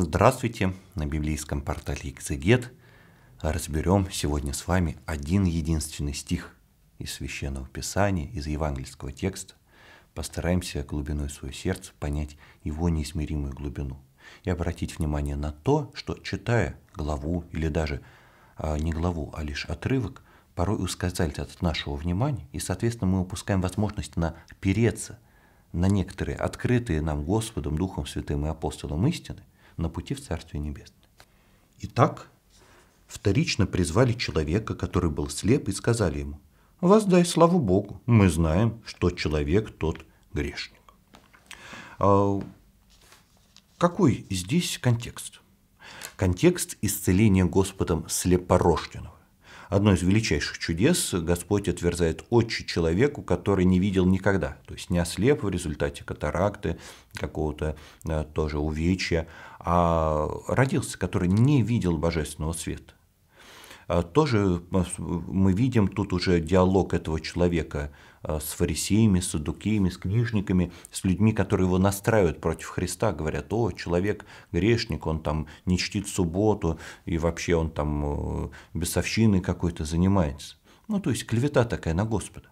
Здравствуйте! На библейском портале «Экзегет» разберем сегодня с вами один единственный стих из Священного Писания, из евангельского текста. Постараемся глубиной своего сердца понять его неизмеримую глубину и обратить внимание на то, что, читая главу или даже а, не главу, а лишь отрывок, порой ускользает от нашего внимания, и, соответственно, мы упускаем возможность напереться на некоторые открытые нам Господом, Духом Святым и Апостолом истины – на пути в Царствие Небесное. Итак, вторично призвали человека, который был слеп, и сказали ему, «Воздай славу Богу, мы знаем, что человек тот грешник». А какой здесь контекст? Контекст исцеления Господом слепорожденного. Одно из величайших чудес Господь отверзает очи человеку, который не видел никогда, то есть не ослеп в результате катаракты, какого-то э, тоже увечья, а родился, который не видел божественного света. А тоже мы видим тут уже диалог этого человека с фарисеями, с садукеями, с книжниками, с людьми, которые его настраивают против Христа, говорят, о, человек грешник, он там не чтит субботу, и вообще он там э, бесовщиной какой-то занимается. Ну, то есть клевета такая на Господа.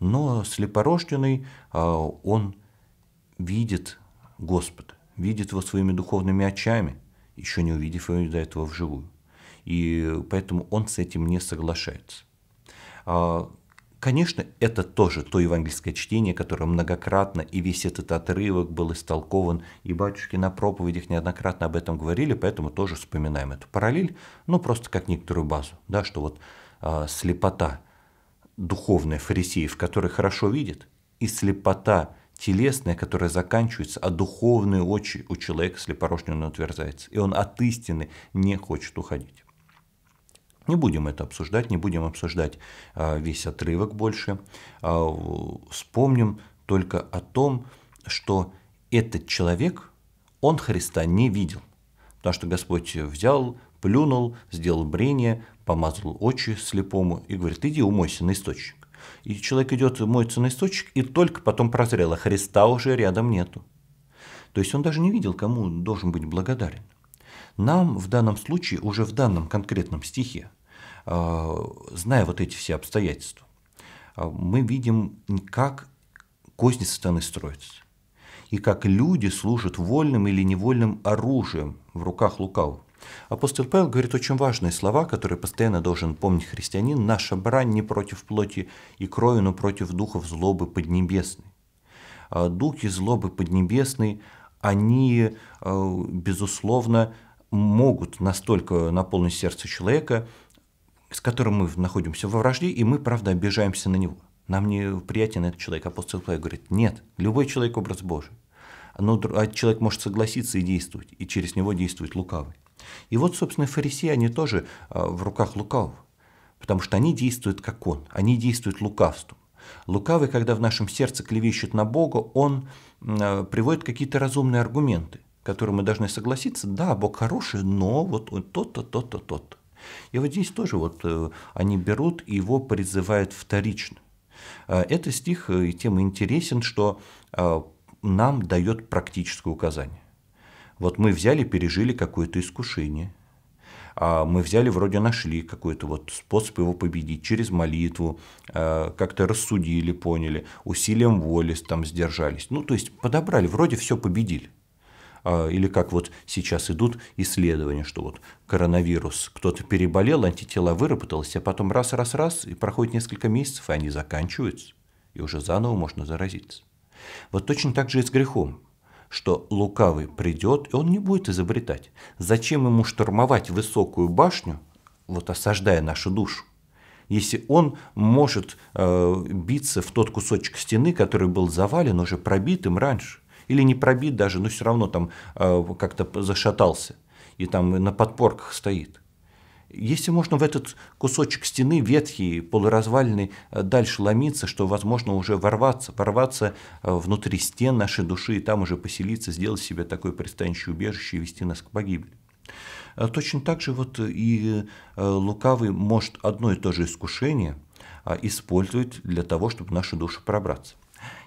Но слепорожденный, а, он видит Господа, видит его своими духовными очами, еще не увидев его до этого вживую и поэтому он с этим не соглашается. Конечно, это тоже то евангельское чтение, которое многократно, и весь этот отрывок был истолкован, и батюшки на проповедях неоднократно об этом говорили, поэтому тоже вспоминаем эту параллель, ну просто как некоторую базу, да, что вот а, слепота духовная фарисеев, которые хорошо видят, и слепота телесная, которая заканчивается, а духовные очи у человека слепорожденного утверждается, и он от истины не хочет уходить. Не будем это обсуждать, не будем обсуждать а, весь отрывок больше. А, вспомним только о том, что этот человек, он Христа не видел. Потому что Господь взял, плюнул, сделал брение, помазал очи слепому и говорит, иди умойся на источник. И человек идет, моется на источник, и только потом прозрел, а Христа уже рядом нету. То есть он даже не видел, кому должен быть благодарен. Нам в данном случае, уже в данном конкретном стихе, а, зная вот эти все обстоятельства, а, мы видим, как козни сатаны строятся, и как люди служат вольным или невольным оружием в руках лукавого. Апостол Павел говорит очень важные слова, которые постоянно должен помнить христианин. Наша брань не против плоти и крови, но против духов злобы поднебесной. А, духи злобы поднебесной, они, безусловно, могут настолько наполнить сердце человека, с которым мы находимся во вражде, и мы, правда, обижаемся на него. Нам не приятен этот человек. Апостол Павел говорит, нет, любой человек – образ Божий. Но а человек может согласиться и действовать, и через него действует лукавый. И вот, собственно, фарисеи, они тоже а, в руках лукавого, потому что они действуют как он, они действуют лукавством. Лукавый, когда в нашем сердце клевещет на Бога, он а, приводит какие-то разумные аргументы – которым мы должны согласиться, да, Бог хороший, но вот то-то, то-то, то-то. И вот здесь тоже вот э, они берут и его призывают вторично. А, это стих э, и тем интересен, что нам дает практическое указание. Вот мы взяли, пережили какое-то искушение, а мы взяли, вроде нашли какой-то вот способ его победить через молитву, как-то рассудили, поняли, усилием воли там сдержались. Ну, то есть подобрали, вроде все победили. А, или как вот сейчас идут исследования, что вот коронавирус, кто-то переболел, антитела выработалось, а потом раз-раз-раз, и проходит несколько месяцев, и они заканчиваются, и уже заново можно заразиться. Вот точно так же и с грехом, что лукавый придет, и он не будет изобретать. Зачем ему штурмовать высокую башню, вот осаждая нашу душу, если он может э, биться в тот кусочек стены, который был завален, уже пробитым раньше или не пробит даже, но все равно там э, как-то зашатался и там на подпорках стоит. Если можно в этот кусочек стены, ветхий, полуразваленный, э, дальше ломиться, что возможно уже ворваться, ворваться э, внутри стен нашей души и там уже поселиться, сделать себе такое пристанище убежище и вести нас к погибели. Точно так же вот и лукавый может одно и то же искушение использовать для того, чтобы нашу душу пробраться.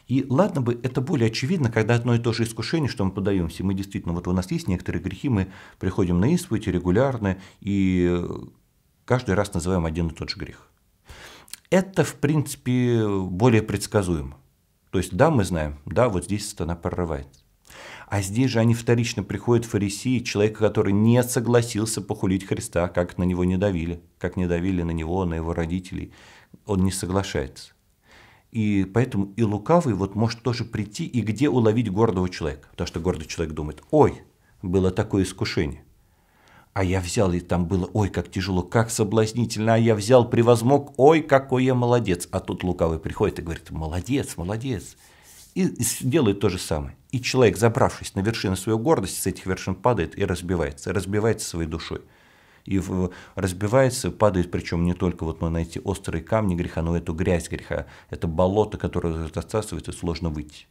И ладно бы, это более очевидно, когда одно и то же искушение, что мы подаемся. Мы действительно, вот у нас есть некоторые грехи, мы приходим на исповедь регулярно, и каждый раз называем один и тот же грех. Это, в принципе, более предсказуемо. То есть, да, мы знаем, да, вот здесь сатана прорывается. А здесь же они вторично приходят фарисеи, человека, который не согласился похулить Христа, как на него не давили, как не давили на него, на его родителей. Он не соглашается. И поэтому и лукавый вот может тоже прийти и где уловить гордого человека. Потому что гордый человек думает, ой, было такое искушение. А я взял, и там было, ой, как тяжело, как соблазнительно, а я взял, превозмог, ой, какой я молодец. А тут лукавый приходит и говорит, молодец, молодец. И делает то же самое. И человек, забравшись на вершину своей гордости, с этих вершин падает и разбивается, разбивается своей душой и разбивается, падает, причем не только вот на эти острые камни греха, но эту грязь греха, это болото, которое засасывает, сложно выйти.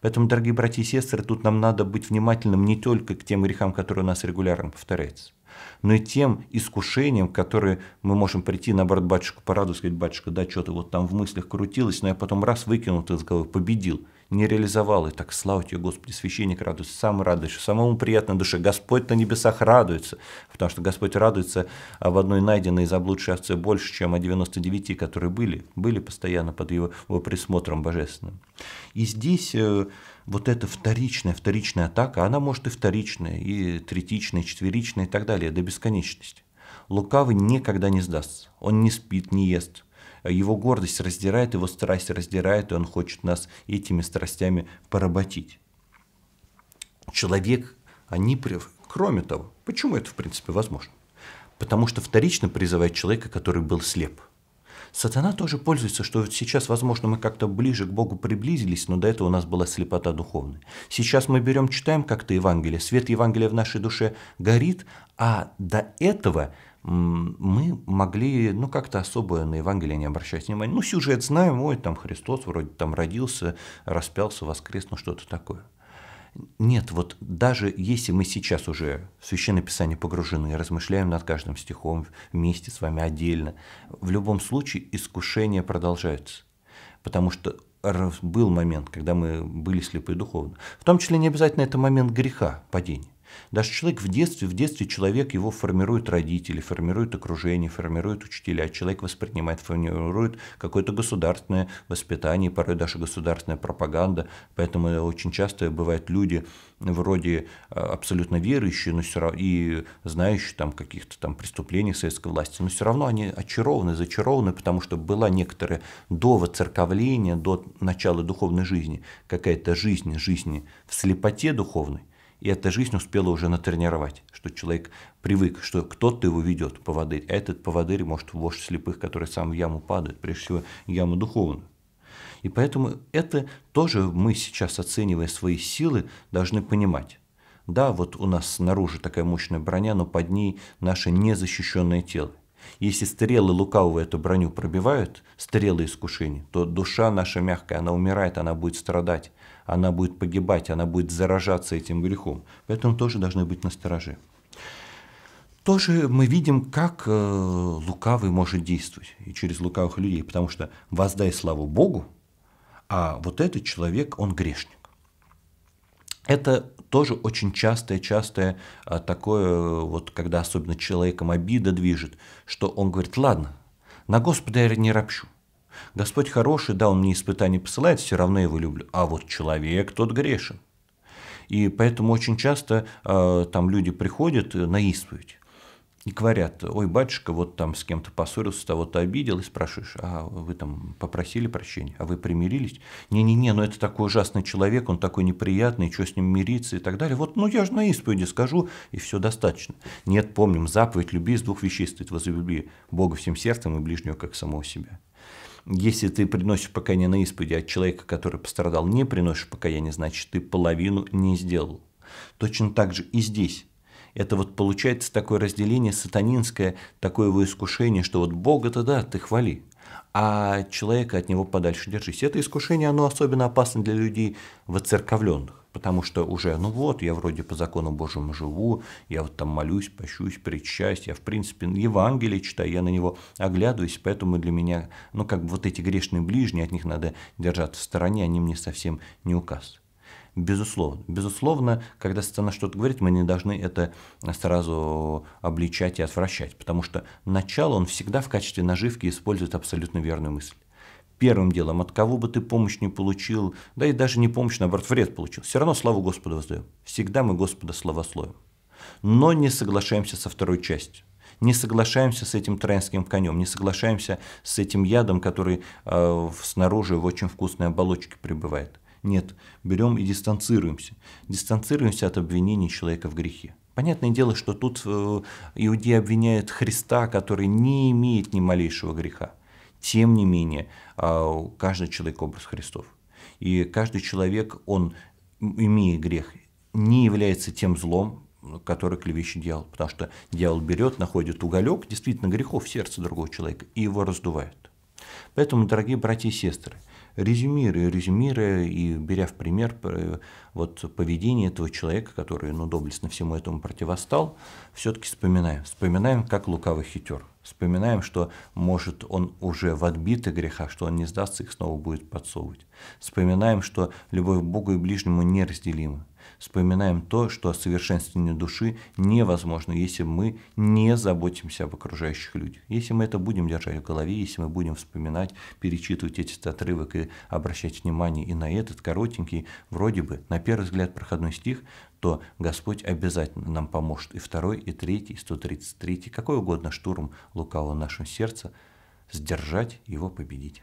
Поэтому, дорогие братья и сестры, тут нам надо быть внимательным не только к тем грехам, которые у нас регулярно повторяются, но и тем искушениям, которые мы можем прийти, наоборот, батюшку порадовать, сказать, батюшка, да, что-то вот там в мыслях крутилось, но я потом раз выкинул это из головы, победил не реализовал. И так, слава тебе, Господи, священник радуется, сам радуется, самому приятно душе. Господь на небесах радуется, потому что Господь радуется об одной найденной и заблудшей овце больше, чем о 99, которые были, были постоянно под его, его присмотром божественным. И здесь э, вот эта вторичная, вторичная атака, она может и вторичная, и третичная, и четверичная, и так далее, до бесконечности. Лукавый никогда не сдастся. Он не спит, не ест, его гордость раздирает, его страсть раздирает, и он хочет нас этими страстями поработить. Человек, они, кроме того, почему это в принципе возможно? Потому что вторично призывает человека, который был слеп. Сатана тоже пользуется, что сейчас, возможно, мы как-то ближе к Богу приблизились, но до этого у нас была слепота духовная. Сейчас мы берем, читаем как-то Евангелие, свет Евангелия в нашей душе горит, а до этого мы могли, ну, как-то особо на Евангелие не обращать внимания. Ну, сюжет знаем, ой, там Христос вроде там родился, распялся, воскрес, ну, что-то такое. Нет, вот даже если мы сейчас уже в Священное Писание погружены, размышляем над каждым стихом вместе с вами отдельно, в любом случае искушения продолжаются. Потому что был момент, когда мы были слепы духовно. В том числе не обязательно это момент греха, падения. Даже человек в детстве, в детстве человек его формирует родители, формирует окружение, формирует учителя, человек воспринимает, формирует какое-то государственное воспитание, порой даже государственная пропаганда. Поэтому очень часто бывают люди вроде а, абсолютно верующие, но все равно и знающие там каких-то там преступлений советской власти, но все равно они очарованы, зачарованы, потому что была некоторая до воцерковления, до начала духовной жизни, какая-то жизнь, жизни в слепоте духовной, и эта жизнь успела уже натренировать, что человек привык, что кто-то его ведет, поводырь. А этот поводырь может вождь слепых, который сам в яму падает, прежде всего яму духовную. И поэтому это тоже мы сейчас, оценивая свои силы, должны понимать. Да, вот у нас снаружи такая мощная броня, но под ней наше незащищенное тело. Если стрелы лукавого эту броню пробивают, стрелы искушений, то душа наша мягкая, она умирает, она будет страдать, она будет погибать, она будет заражаться этим грехом. Поэтому тоже должны быть настороже. Тоже мы видим, как э, лукавый может действовать и через лукавых людей, потому что воздай славу Богу, а вот этот человек, он грешник. Это тоже очень частое, частое а, такое, вот когда особенно человеком обида движет, что он говорит, ладно, на Господа я не ропщу. Господь хороший, да, он мне испытания посылает, все равно его люблю. А вот человек тот грешен. И поэтому очень часто э, там люди приходят на исповедь и говорят, ой, батюшка, вот там с кем-то поссорился, того-то обидел, и спрашиваешь, а вы там попросили прощения, а вы примирились? Не-не-не, ну это такой ужасный человек, он такой неприятный, что с ним мириться и так далее. Вот, ну я же на исповеди скажу, и все достаточно. Нет, помним, заповедь люби из двух вещей стоит, возлюби Бога всем сердцем и ближнего, как самого себя. Если ты приносишь покаяние на исповеди от человека, который пострадал, не приносишь покаяние, значит, ты половину не сделал. Точно так же и здесь это вот получается такое разделение сатанинское, такое его искушение, что вот Бога-то да, ты хвали, а человека от него подальше держись. Это искушение, оно особенно опасно для людей воцерковленных, потому что уже, ну вот, я вроде по закону Божьему живу, я вот там молюсь, пощусь, причасть, я в принципе Евангелие читаю, я на него оглядываюсь, поэтому для меня, ну как бы вот эти грешные ближние, от них надо держаться в стороне, они мне совсем не указ. Безусловно. Безусловно, когда сатана что-то говорит, мы не должны это сразу обличать и отвращать, потому что начало он всегда в качестве наживки использует абсолютно верную мысль первым делом, от кого бы ты помощь не получил, да и даже не помощь, наоборот, вред получил, все равно славу Господу воздаем. Всегда мы Господа славословим. Но не соглашаемся со второй частью. Не соглашаемся с этим троянским конем, не соглашаемся с этим ядом, который э, снаружи в очень вкусной оболочке пребывает. Нет, берем и дистанцируемся. Дистанцируемся от обвинений человека в грехе. Понятное дело, что тут э, иудеи обвиняют Христа, который не имеет ни малейшего греха. Тем не менее, а, каждый человек образ Христов. И каждый человек, он, имея грех, не является тем злом, который клевещет дьявол. Потому что дьявол берет, находит уголек, действительно, грехов в сердце другого человека, и его раздувает. Поэтому, дорогие братья и сестры, резюмируя, резюмируя и беря в пример э, вот поведение этого человека, который ну, доблестно всему этому противостал, все-таки вспоминаем. Вспоминаем, как лукавый хитер. Вспоминаем, что может он уже в отбитых грехах, что он не сдастся, их снова будет подсовывать. Вспоминаем, что любовь к Богу и ближнему неразделима вспоминаем то, что совершенствование души невозможно, если мы не заботимся об окружающих людях. Если мы это будем держать в голове, если мы будем вспоминать, перечитывать этот отрывок и обращать внимание и на этот коротенький, вроде бы, на первый взгляд, проходной стих, то Господь обязательно нам поможет и второй, и третий, и 133, какой угодно штурм лукавого в нашем сердце, сдержать его, победить.